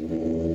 Mm-hmm.